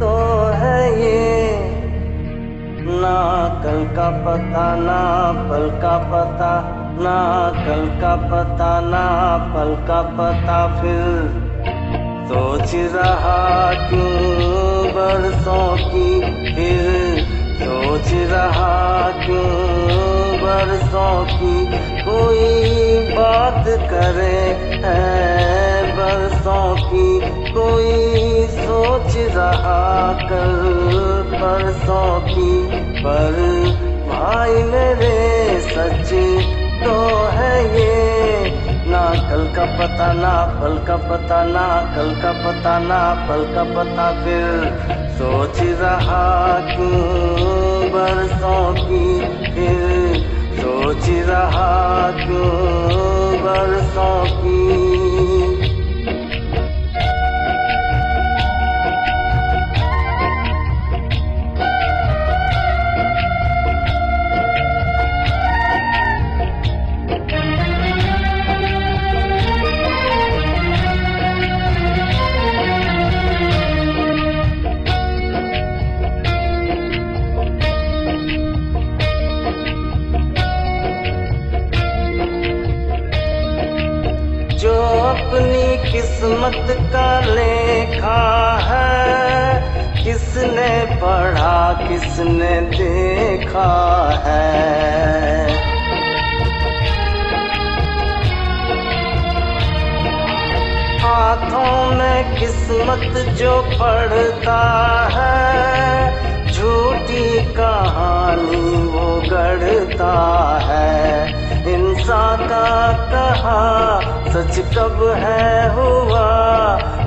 तो है ये। ना कल का पता, ना पल का पता, ना कल का पता, ना पल का पता फिर सोच रहा क्यों बरसों की फिर सोच रहा क्यों बरसों की कोई बात करे है। रहा कल बरसों की, पर भाई मेरे सच तो है ये। ना कल का पता, ना पल का पता, ना कल का पता, ना पल का पता, फिर सोच रहा क्यों बरसों की, फिर सोच रहा क्यों किस्मत का लेखा है। किसने पढ़ा, किसने देखा है। हाथों में किस्मत जो पढ़ता है, झूठी कहानी वो गढ़ता है। इंसान का कहा, सच कब है हुआ?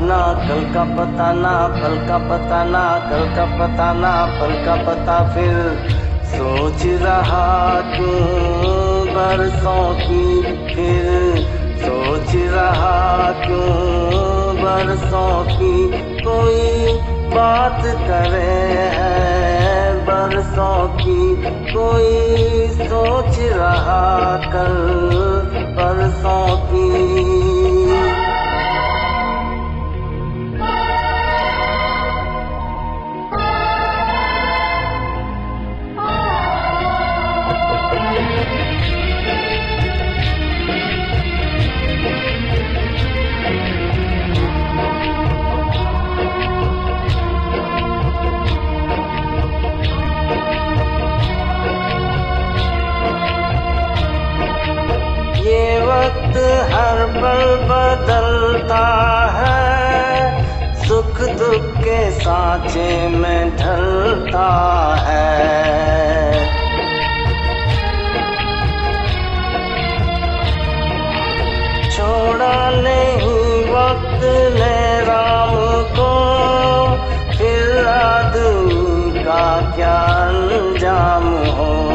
ना कल का पता, ना पल का पता, ना कल का पता, ना पल का पता फिर सोच रहा क्यों बरसों की फिर सोच रहा क्यों बरसों की कोई बात करे है। बरसों की कोई सोच रहा कल परसों की वक्त हर पल बदलता है। सुख दुख के सांचे में ढलता है। छोड़ा नहीं वक्त ने राम को, फिर आदमी का क्या अंजाम हो?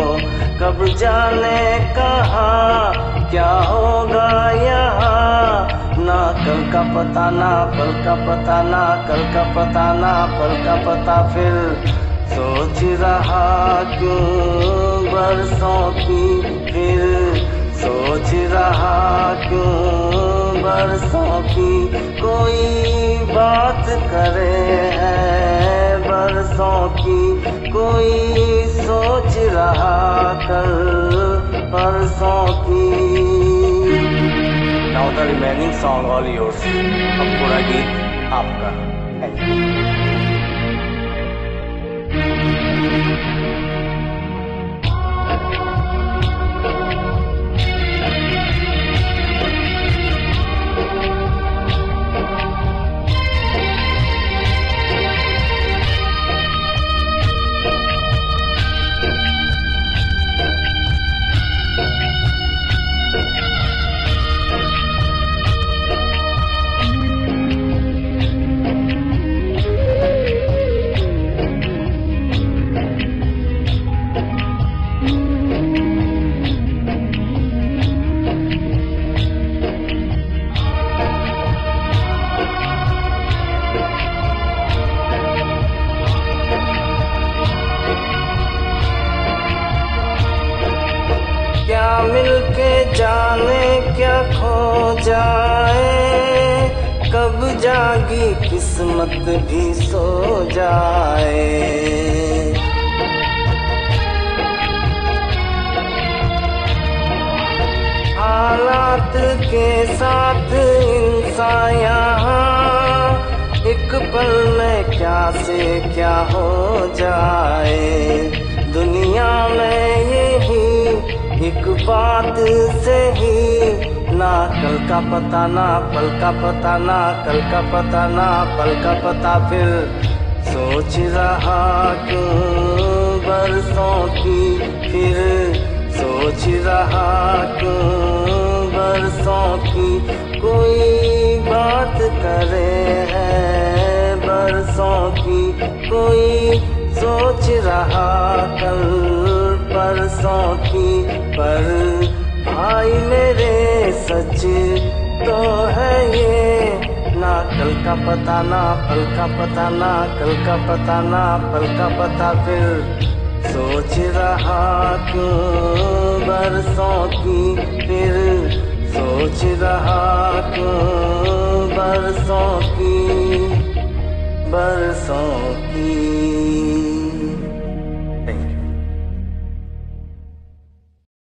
कब जाने कहा, क्या होगा यहाँ? ना कल का पता, ना पल का पता, ना कल का पता, ना पल का पता फिर सोच रहा क्यों बरसों की फिर? सोच रहा क्यों बरसों की कोई बात करे है? बरसों की कोई सोच रहा कल परसों की। Now the remaining song all yours अब पूरा गीत आपका थैंक मिलके जाने क्या खो जाए। कब जागी किस्मत भी सो जाए। हालात के साथ इंसान यहाँ, एक पल में क्या से क्या हो जाए। एक बात से ही ना कल का पता, ना पल का पता, ना कल का पता, ना पल का पता। फिर सोच रहा क्यों, बरसों की? फिर सोच रहा क्यों, बरसों की? कोई बात करे है, बरसों की? कोई सोच रहा कल परसों की पर। भाई मेरे, सच तो है ये। ना कल का पता, ना पल का पता, ना कल का पता, ना पल का पता। फिर सोच रहा क्यों बरसों की? फिर सोच रहा क्यों बरसों की? बरसों की